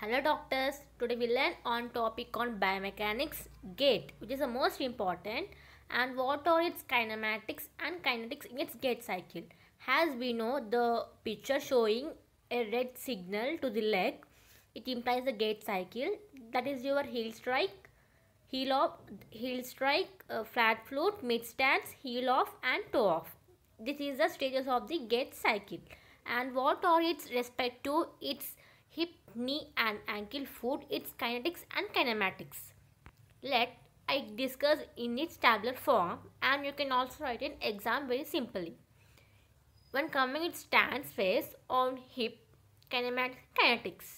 Hello doctors, today we learn on topic on biomechanics gait which is the most important and what are its kinematics and kinetics in its gait cycle. As we know the picture showing a red signal to the leg it implies the gait cycle that is your heel strike, heel off, heel strike, uh, flat foot, mid stance, heel off and toe off. This is the stages of the gait cycle and what are its respect to its hip, knee and ankle foot, its kinetics and kinematics. Let I discuss in its tabular form and you can also write an exam very simply. When coming its stance phase on hip, kinematics, kinetics.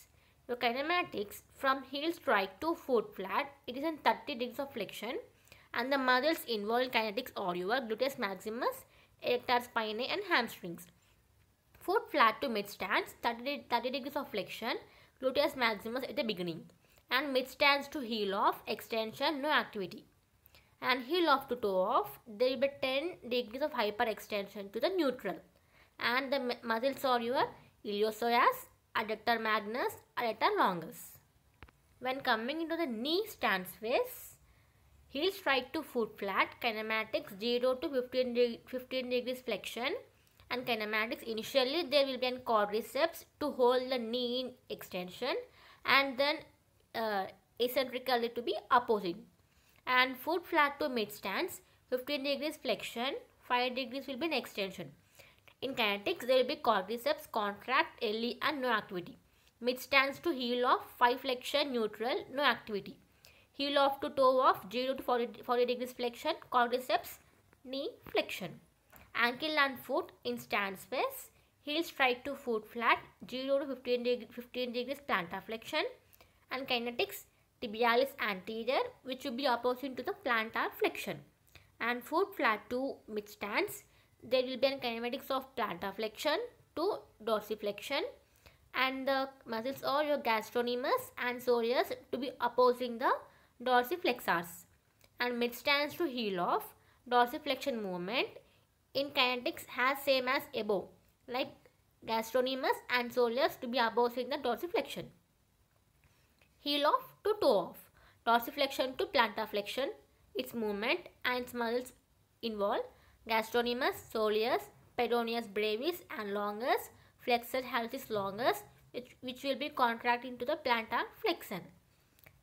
Your kinematics from heel strike to foot flat, it is in 30 degrees of flexion and the muscles involved in kinetics are your gluteus maximus, erector spinae and hamstrings. Foot flat to mid stance, 30, 30 degrees of flexion, gluteus maximus at the beginning. And mid stance to heel off, extension, no activity. And heel off to toe off, there will be 10 degrees of hyperextension to the neutral. And the muscles are your iliopsoas, adductor magnus, adductor longus. When coming into the knee stance phase, heel strike to foot flat, kinematics 0 to 15, de 15 degrees flexion and kinematics. Initially there will be an quadriceps to hold the knee in extension and then uh, eccentrically to be opposing. And foot flat to mid stance 15 degrees flexion 5 degrees will be an extension. In kinetics there will be quadriceps contract LE and no activity. Mid stance to heel off 5 flexion neutral no activity. Heel off to toe off 0 to 40, 40 degrees flexion quadriceps knee flexion ankle and foot in stance phase, heel strike to foot flat, 0 to 15, deg 15 degrees plantar flexion. And kinetics tibialis anterior which will be opposite to the plantar flexion. And foot flat to mid stance there will be a kinematics of plantar flexion to dorsiflexion. And the muscles are your gastrocnemius and soleus to be opposing the dorsiflexors. And mid stance to heel off dorsiflexion movement in kinetics has same as above like gastrocnemius and soleus to be opposite the dorsiflexion. Heel off to toe off, dorsiflexion to plantar flexion, its movement and muscles involve gastrocnemius, soleus, peroneus brevis and longus, flexor hallucis longus which, which will be contracting to the plantar flexion.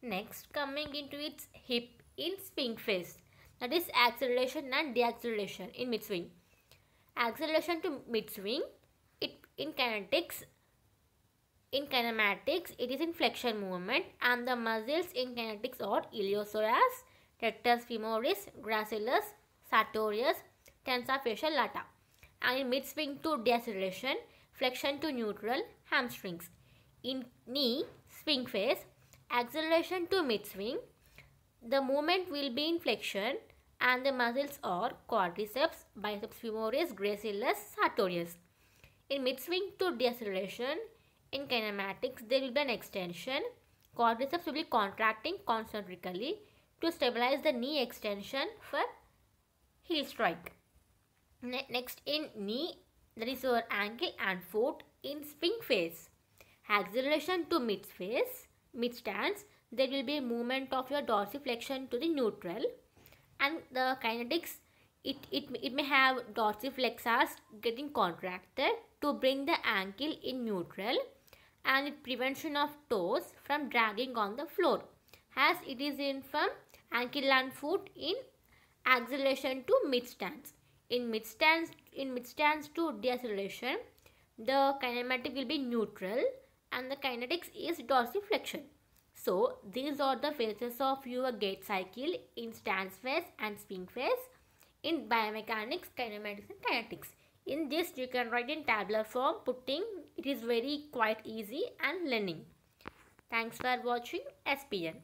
Next coming into its hip in swing phase that is acceleration and deacceleration in mid swing acceleration to mid swing it in kinetics in kinematics it is in flexion movement and the muscles in kinetics are iliopsoas rectus femoris gracilis sartorius tensor fasciae lata. And in mid swing to deceleration flexion to neutral hamstrings. In knee swing phase acceleration to mid swing the movement will be in flexion and the muscles are quadriceps, biceps femoris, gracilis, sartorius. In mid-swing to deceleration, in kinematics, there will be an extension. Quadriceps will be contracting concentrically to stabilize the knee extension for heel strike. Ne next in knee, that is your ankle and foot in swing phase. Acceleration to mid phase, mid stance, there will be movement of your dorsiflexion to the neutral and the kinetics it, it, it may have dorsiflexors getting contracted to bring the ankle in neutral and it prevention of toes from dragging on the floor as it is in from ankle and foot in acceleration to mid stance. In mid stance, in mid stance to deceleration, the kinematic will be neutral and the kinetics is dorsiflexion. So these are the phases of your gait cycle in stance phase and swing phase in biomechanics, kinematics and kinetics. In this you can write in tabular form putting it is very quite easy and learning. Thanks for watching SPN.